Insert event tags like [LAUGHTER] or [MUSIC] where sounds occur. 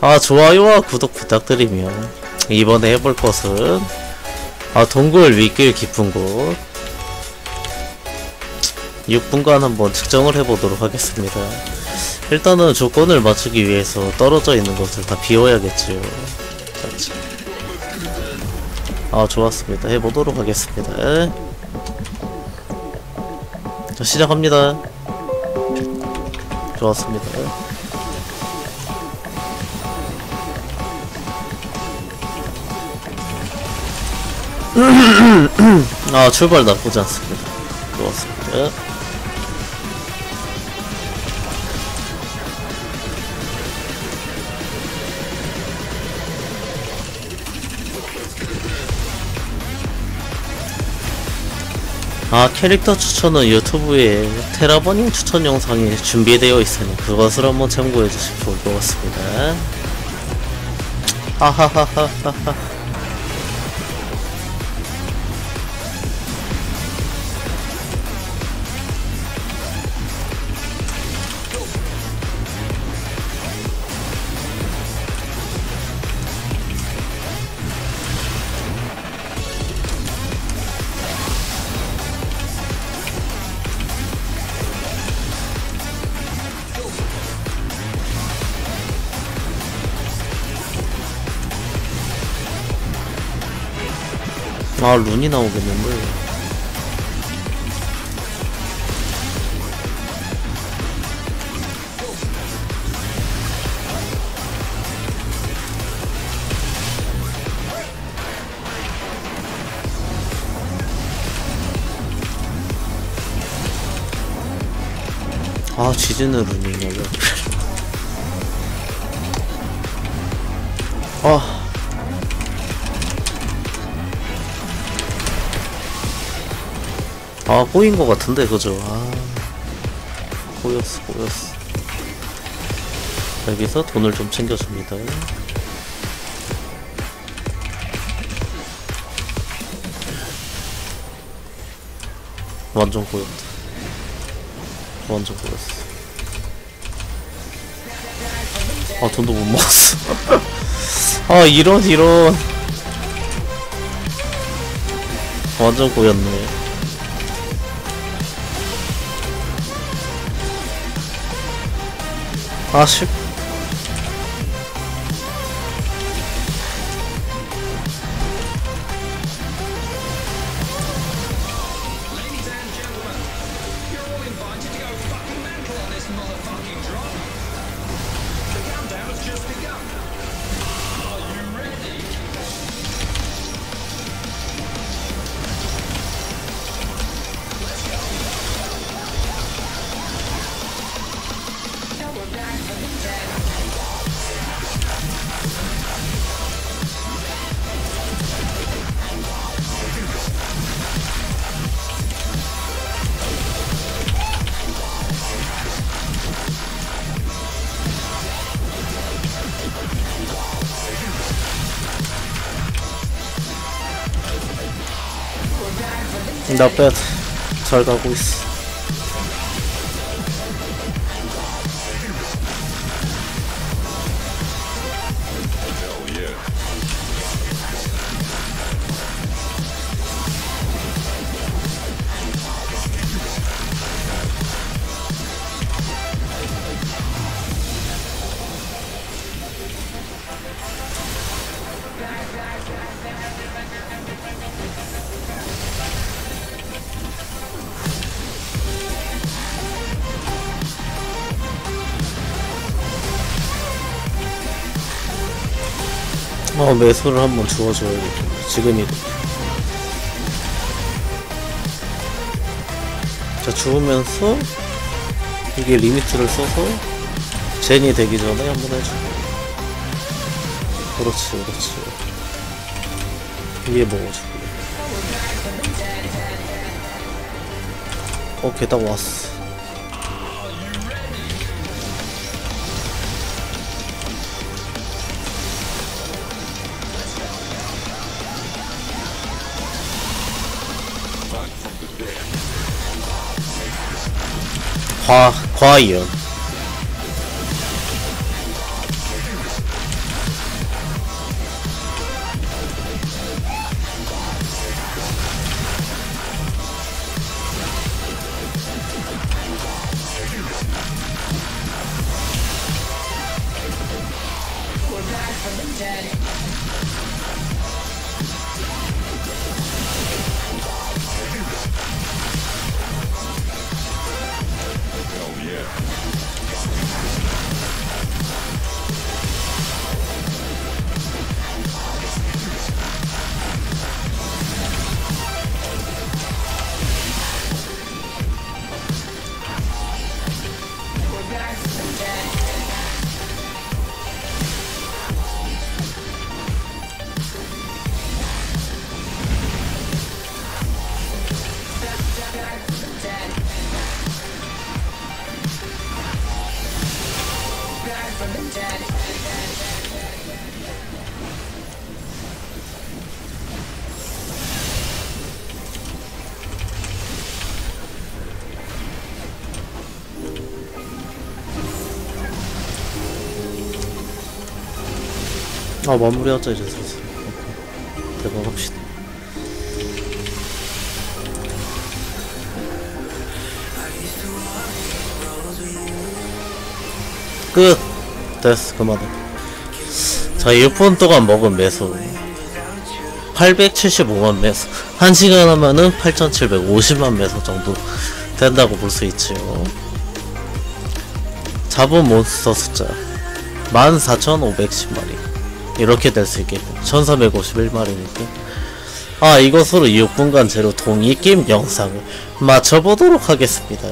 아 좋아요와 구독 부탁드리며 이번에 해볼 것은 아 동굴 윗길 깊은 곳. 6분간 한번 측정을 해보도록 하겠습니다. 일단은 조건을 맞추기 위해서 떨어져 있는 것을 다 비워야겠지요. 자, 아 좋았습니다. 해보도록 하겠습니다. 자 시작합니다. 좋았습니다 아 출발 나쁘지 않습니다. 좋았습니다. 아 캐릭터 추천은 유튜브에 테라버닝 추천 영상이 준비되어 있으니 그것을 한번 참고해 주시면 좋을 것 같습니다. 아하하하하하 아 룬이 나오겠는데 아 지즈는 룬이 나요 [LAUGHS] 아 아 꼬인 것 같은데 그죠? 아 꼬였어 꼬였어. 여기서 돈을 좀 챙겨줍니다. 완전 꼬였다. 완전 꼬였어. 아 돈도 못 먹었어. [LAUGHS] 아 이런 이런. 완전 꼬였네 아 나빼. 잘 가고 있어 어 매수를 한번 주워줘야겠다 지금이도 자 주우면서 이게 리미트를 써서 젠이 되기 전에 한번 해주고. 그렇지 그렇지. 위에 먹어주고 어 게다가 왔어 欢欢迎 아 마무리하자 이제 슬슬. 오케이. 대박 합시다. 끝! 됐어 그만해. 자 6분 동안 먹은 매수 875만 매수 1시간 하면은 8750만 매수 정도 된다고 볼 수 있지요. 잡은 몬스터 숫자. 14,510마리 이렇게 될 수 있겠고 1351마리니까. 아 이것으로 6분간 제로 동의 게임 영상을 마쳐보도록 하겠습니다